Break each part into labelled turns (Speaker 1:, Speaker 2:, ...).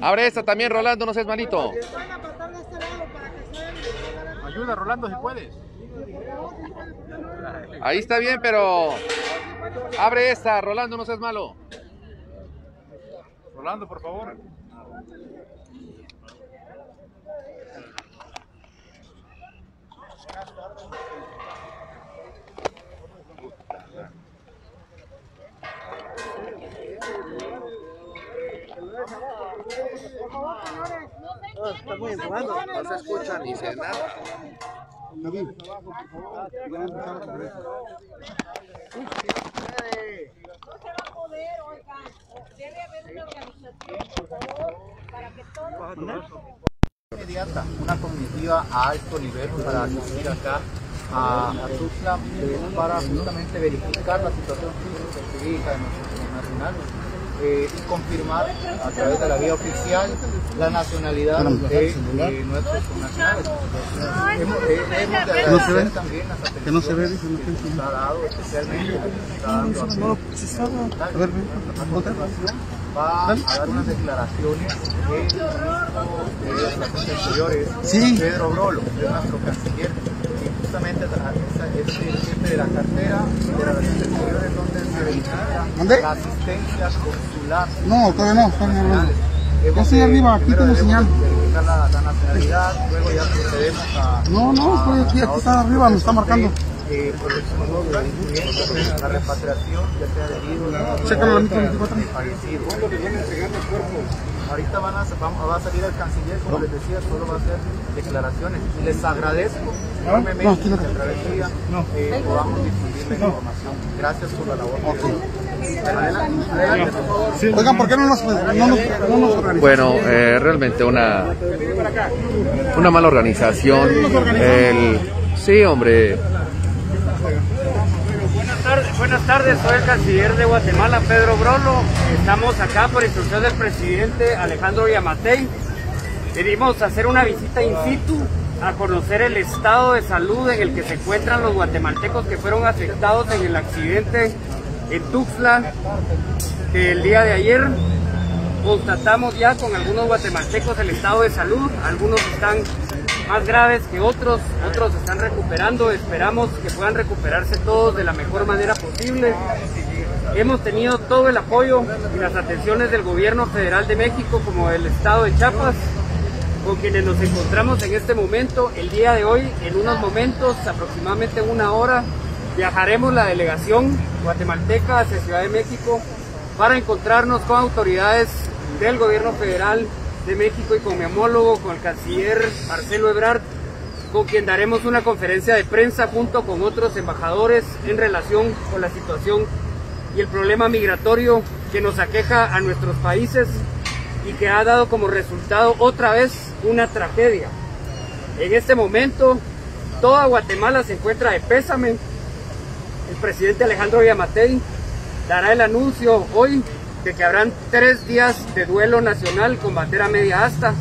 Speaker 1: Abre esta también, Rolando, no seas malito.
Speaker 2: Ayuda, Rolando, si puedes.
Speaker 1: Ahí está bien, pero abre esta, Rolando, no seas malo.
Speaker 2: Rolando, por favor.
Speaker 1: No se escucha ni se nada.
Speaker 3: No se va a poder, oigan. Debe haber una organización, por favor, para que todos...
Speaker 4: inmediata, una comitiva a alto nivel para asistir acá a, a Tuxtla eh, para justamente verificar la situación física y jurídica de nuestros nacionales eh, y confirmar a través de la vía oficial la nacionalidad de eh, nuestros nacionales. Hemos, eh, hemos de agradecer también las atenciones que nos ha dado especialmente que nos está dando a a continuación va a dar unas declaraciones el ministro de Relaciones Exteriores, Pedro Brolo, de nuestro canciller, y justamente es el jefe de la cartera de Relaciones Exteriores
Speaker 5: ¿Dónde?
Speaker 4: la asistencia consular.
Speaker 5: No, todavía no, todavía no. Yo estoy arriba, aquí tengo señal.
Speaker 4: verificar la, la nacionalidad, luego ya procedemos a...
Speaker 5: No, no, estoy aquí, aquí está arriba, me está marcando.
Speaker 4: Eh, la repatriación, ya sea de heridos,
Speaker 5: Chécalo, la micro 24.
Speaker 4: de fallecidos. Ahorita van a, vamos- va a salir el canciller, como les decía, solo va a hacer declaraciones. Y les agradezco enormemente
Speaker 5: No, aquí no.
Speaker 4: que a través de ella eh, podamos difundir la información. Gracias por la labor.
Speaker 5: Oigan, ¿por qué no nos, no nos, no nos organizamos?
Speaker 1: Bueno, eh, realmente una una mala organización. El, sí, hombre.
Speaker 6: Buenas tardes, buenas tardes, soy el canciller de Guatemala, Pedro Brolo. Estamos acá por instrucción del presidente Alejandro Yamatei. Venimos a hacer una visita in situ a conocer el estado de salud en el que se encuentran los guatemaltecos que fueron afectados en el accidente en Tuxtla el día de ayer. Constatamos ya con algunos guatemaltecos el estado de salud, algunos están más graves que otros, otros están recuperando, esperamos que puedan recuperarse todos de la mejor manera posible. Hemos tenido todo el apoyo y las atenciones del gobierno federal de México como del estado de Chiapas, con quienes nos encontramos en este momento. El día de hoy, en unos momentos, aproximadamente una hora, viajaremos la delegación guatemalteca hacia Ciudad de México para encontrarnos con autoridades del gobierno federal de México y con mi homólogo, con el canciller Marcelo Ebrard, con quien daremos una conferencia de prensa junto con otros embajadores en relación con la situación y el problema migratorio que nos aqueja a nuestros países y que ha dado como resultado otra vez una tragedia. En este momento, toda Guatemala se encuentra de pésame. El presidente Alejandro Yamatei dará el anuncio hoy de que habrán tres días de duelo nacional con bandera media asta,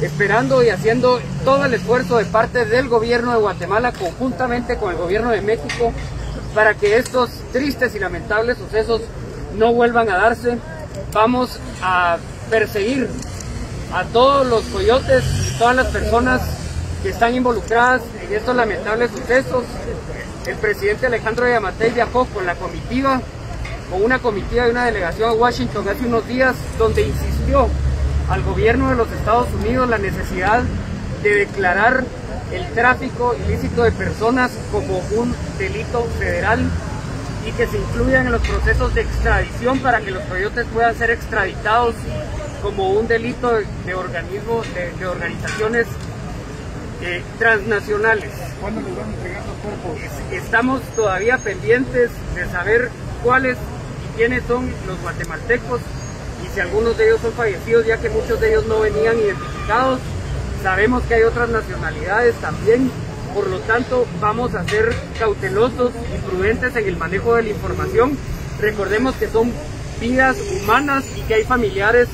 Speaker 6: esperando y haciendo todo el esfuerzo de parte del gobierno de Guatemala conjuntamente con el gobierno de México para que estos tristes y lamentables sucesos no vuelvan a darse. Vamos a perseguir a todos los coyotes y todas las personas que están involucradas en estos lamentables sucesos. El presidente Alejandro Yamatei viajó con la comitiva, con una comitiva y una delegación a Washington hace unos días, donde insistió al gobierno de los Estados Unidos la necesidad de declarar el tráfico ilícito de personas como un delito federal y que se incluyan en los procesos de extradición para que los coyotes puedan ser extraditados como un delito de, de de, de organizaciones eh, transnacionales.
Speaker 2: ¿Cuándo les van a entregar los cuerpos?
Speaker 6: Es- Estamos todavía pendientes de saber cuáles y quiénes son los guatemaltecos y si algunos de ellos son fallecidos, ya que muchos de ellos no venían identificados. Sabemos que hay otras nacionalidades también, por lo tanto vamos a ser cautelosos y prudentes en el manejo de la información. Recordemos que son vidas humanas y que hay familiares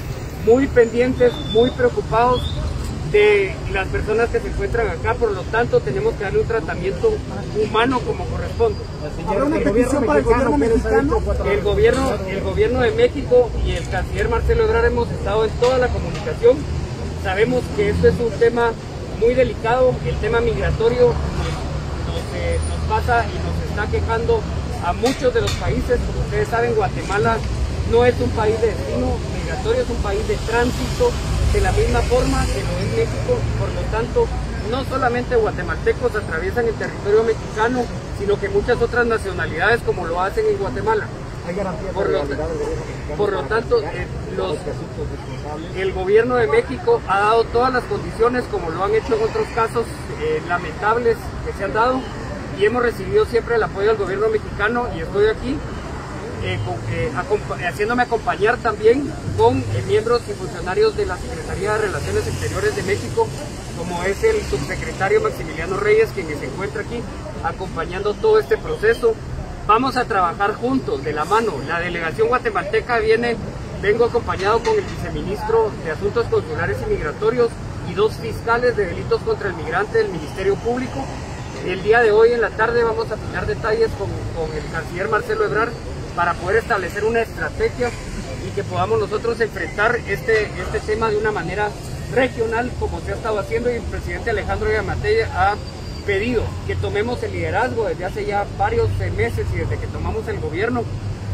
Speaker 6: muy pendientes, muy preocupados de las personas que se encuentran acá, por lo tanto tenemos que darle un tratamiento humano como corresponde.
Speaker 5: ¿Habrá una petición para el gobierno mexicano?
Speaker 6: El gobierno, el gobierno de México y el canciller Marcelo Ebrard hemos estado en toda la comunicación. Sabemos que esto es un tema muy delicado, el tema migratorio nos, eh, nos pasa y nos está quejando a muchos de los países. Como ustedes saben, Guatemala no es un país de destino migratorio, es un país de tránsito de la misma forma que lo es México. Por lo tanto, no solamente guatemaltecos atraviesan el territorio mexicano, sino que muchas otras nacionalidades como lo hacen en Guatemala. Por lo, por lo tanto, eh, los, el gobierno de México ha dado todas las condiciones, como lo han hecho en otros casos eh, lamentables que se han dado, y hemos recibido siempre el apoyo del gobierno mexicano y estoy aquí eh, eh, haciéndome acompañar también con eh, miembros y funcionarios de la Secretaría de Relaciones Exteriores de México, como es el subsecretario Maximiliano Reyes, quien se encuentra aquí acompañando todo este proceso. Vamos a trabajar juntos, de la mano. La delegación guatemalteca viene, vengo acompañado con el viceministro de Asuntos Consulares y Migratorios y dos fiscales de delitos contra el migrante del Ministerio Público. El día de hoy en la tarde vamos a afinar detalles con, con el canciller Marcelo Ebrard para poder establecer una estrategia y que podamos nosotros enfrentar este, este tema de una manera regional como se ha estado haciendo y el presidente Alejandro Yamatei ha pedido que tomemos el liderazgo desde hace ya varios meses y desde que tomamos el gobierno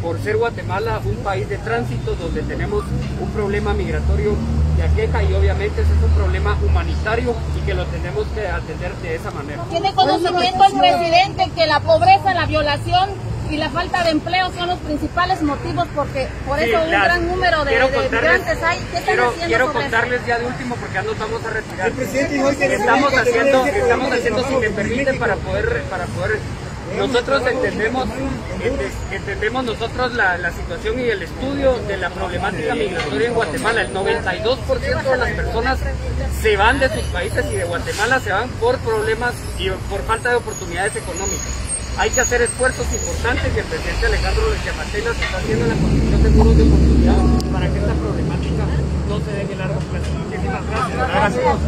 Speaker 6: por ser Guatemala un país de tránsito donde tenemos un problema migratorio de aqueja y obviamente ese es un problema humanitario y que lo tenemos que atender de esa manera.
Speaker 3: Tiene conocimiento el presidente que la pobreza, la violación y la falta de empleo son los principales motivos porque por
Speaker 6: Sí,
Speaker 3: eso un
Speaker 6: las-
Speaker 3: gran número de,
Speaker 6: quiero
Speaker 3: de
Speaker 6: contarles-
Speaker 3: migrantes hay. ¿Qué están
Speaker 6: quiero,
Speaker 3: haciendo
Speaker 6: quiero
Speaker 3: eso?
Speaker 6: contarles ya de último porque ya nos vamos a retirar.
Speaker 5: El presidente dijo que
Speaker 6: estamos haciendo, estamos haciendo si me permiten para poder, para poder. Nosotros entendemos, ente- entendemos nosotros la, la situación y el estudio de la problemática migratoria en Guatemala. El 92% de las personas se van de sus países y de Guatemala se van por problemas y por falta de oportunidades económicas. Hay que hacer esfuerzos importantes y el presidente Alejandro Yamatei se está haciendo en la construcción de muros de oportunidad para que esta problemática no se dé en el largo plazo. Muchísimas gracias. Gracias.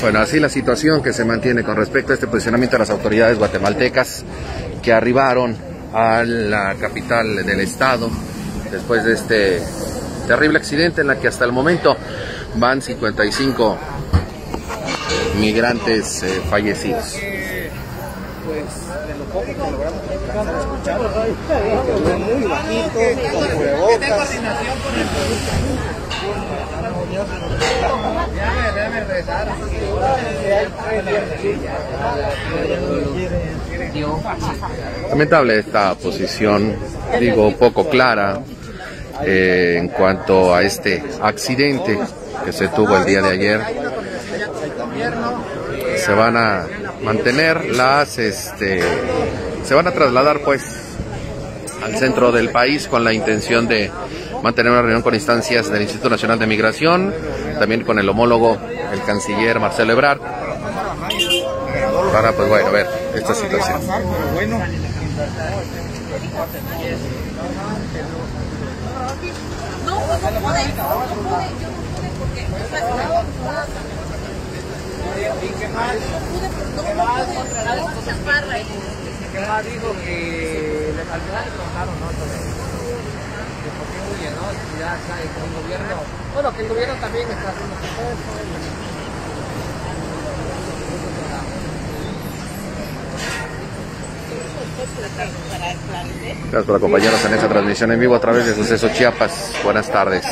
Speaker 1: Bueno, así la situación que se mantiene con respecto a este posicionamiento de las autoridades guatemaltecas que arribaron a la capital del estado después de este terrible accidente en la que hasta el momento van 55 migrantes eh, fallecidos.
Speaker 4: pues de lo poco que logramos alcanzar a escuchar, que fue muy bajito, con cubrebocas. Déjame, déjame regresar.
Speaker 1: Lamentable esta posición, digo, poco clara eh, en cuanto a este accidente que se tuvo el día de ayer. Se van a mantener las, este, se van a trasladar pues al centro del país con la intención de mantener una reunión con instancias del Instituto Nacional de Migración, también con el homólogo, el canciller Marcelo Ebrard, para pues bueno, ver esta situación.
Speaker 3: Pude, yo no pude Parra y
Speaker 6: ¿Qué más dijo que ¿no? Que qué huye, ¿no? Ya el gobierno, bueno, que el gobierno también está haciendo esfuerzo.
Speaker 1: Gracias por acompañarnos en esta transmisión en vivo a través de Suceso Chiapas. Buenas tardes.